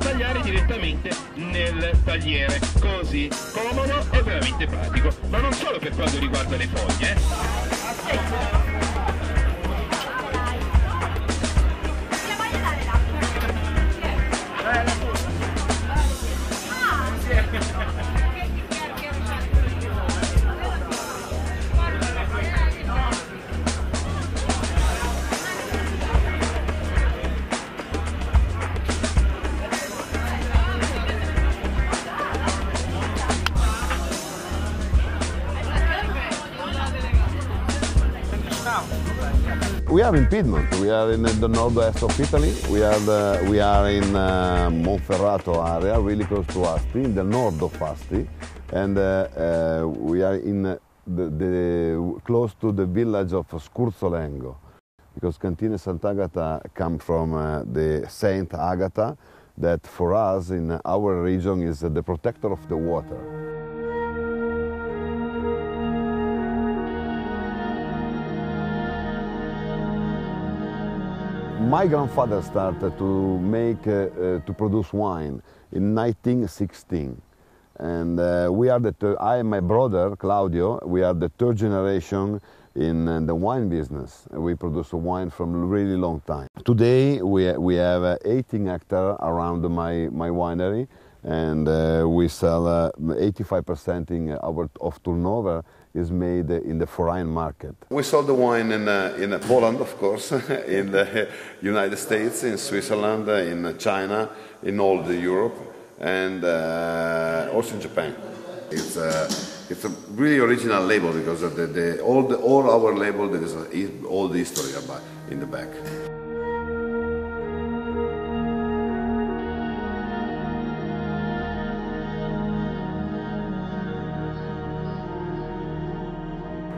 tagliare direttamente nel tagliere. Così, comodo e veramente pratico. Ma non solo per quanto riguarda le foglie, eh. We are in Piedmont. We are in the northwest of Italy. We are the, we are in uh, Monferrato area, really close to Asti, in the north of Asti, and uh, uh, we are in the, the, close to the village of Scurzolengo, because Cantine Sant'Agata come from uh, the Saint Agata, that for us in our region is the protector of the water. My grandfather started to make, uh, uh, to produce wine in 1916. And uh, we are the, third, I and my brother, Claudio, we are the third generation in uh, the wine business. We produce wine from a really long time. Today we, we have uh, 18 hectares around my, my winery and uh, we sell 85% in our, of turnover is made in the foreign market. We sold the wine in, uh, in Poland, of course, in the United States, in Switzerland, in China, in all the Europe, and uh, also in Japan. It's a, it's a really original label because the, the, all, the, all our label there is all the history about in the back.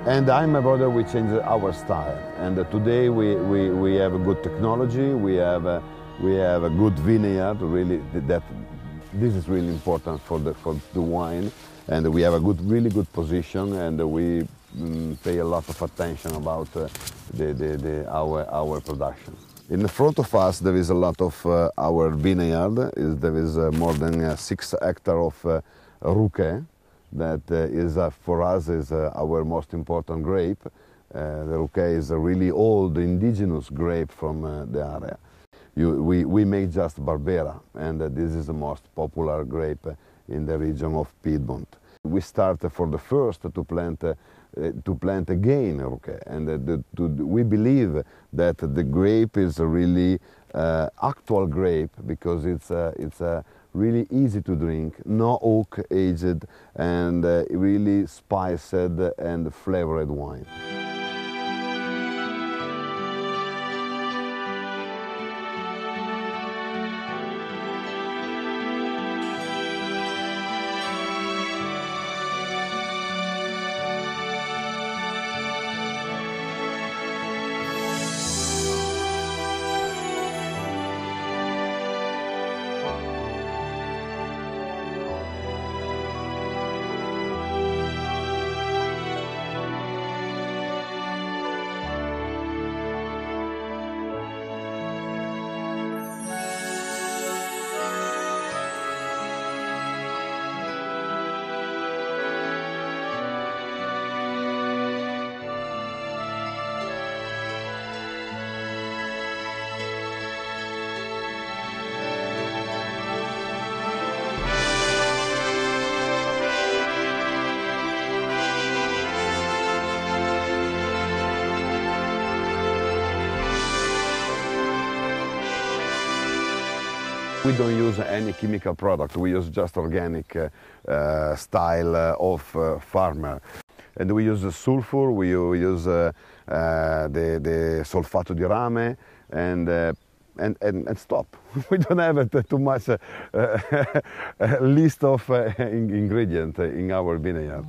And I and my brother, we changed our style. And today we, we, we have a good technology, we have a, we have a good vineyard, really, that, this is really important for the, for the wine. And we have a good, really good position and we mm, pay a lot of attention about uh, the, the, the, our, our production. In the front of us there is a lot of uh, our vineyard, there is uh, more than uh, six hectares of uh, that uh, is uh, for us is uh, our most important grape. the Ruchè is a really old indigenous grape from the area. You, we, we make just Barbera, and this is the most popular grape in the region of Piedmont. We started for the first to plant uh, to plant again Ruchè, and uh, the, to, we believe that the grape is a really uh, actual grape because it's it's a really easy to drink, no oak aged, and uh, really spiced and flavored wine. We don't use any chemical product. We use just organic uh, uh, style uh, of uh, farmer. And we use sulfur, we use uh, uh, the, the sulfato di rame, and, and, and, and, stop. we don't have too much list of ingredients in our vineyard.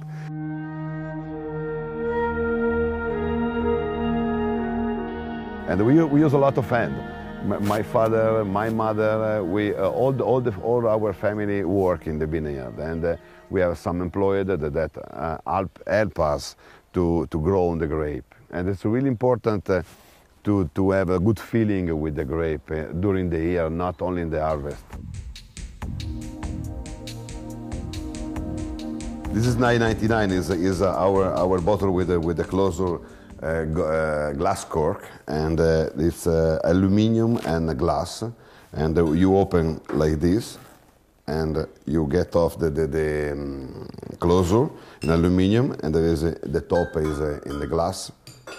And we, we use a lot of hand my father, my mother, we, uh, all, the, all, the, all our family work in the vineyard and uh, we have some employed that, that uh, help, help us to, to grow on the grape. And it's really important uh, to, to have a good feeling with the grape uh, during the year, not only in the harvest. This is 999, is, is our, our bottle with, with the closure glass cork, and uh, it's uh, aluminium and glass, and uh, you open like this, and you get off the the, the um, closure in aluminium, and there is a, the top is uh, in the glass,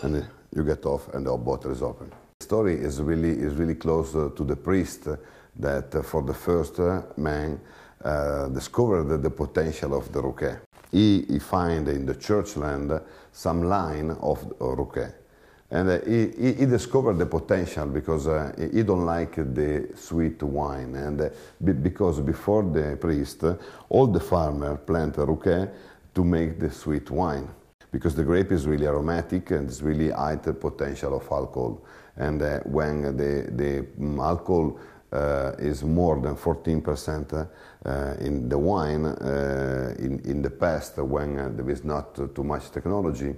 and you get off, and the bottle is open. The story is really is really close to the priest that for the first man uh, discovered the, potential of the Ruchè. He, he find in the churchland some line of Ruchè. And uh, he, he, discovered the potential because uh, he don't like the sweet wine. And uh, because before the priest, all the farmer plant Ruchè to make the sweet wine. Because the grape is really aromatic and it's really high the potential of alcohol. And uh, when the, the alcohol uh, is more than 14% uh, in the wine. Uh, in, in the past, when there is not too much technology,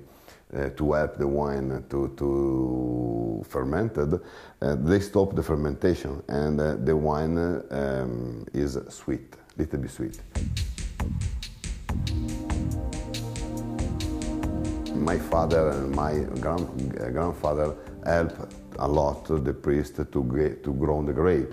uh, to help the wine to, to fermented, uh, they stop the fermentation and uh, the wine um, is sweet, little bit sweet. My father and my grand, grandfather helped a lot the priest to, to grow the grape.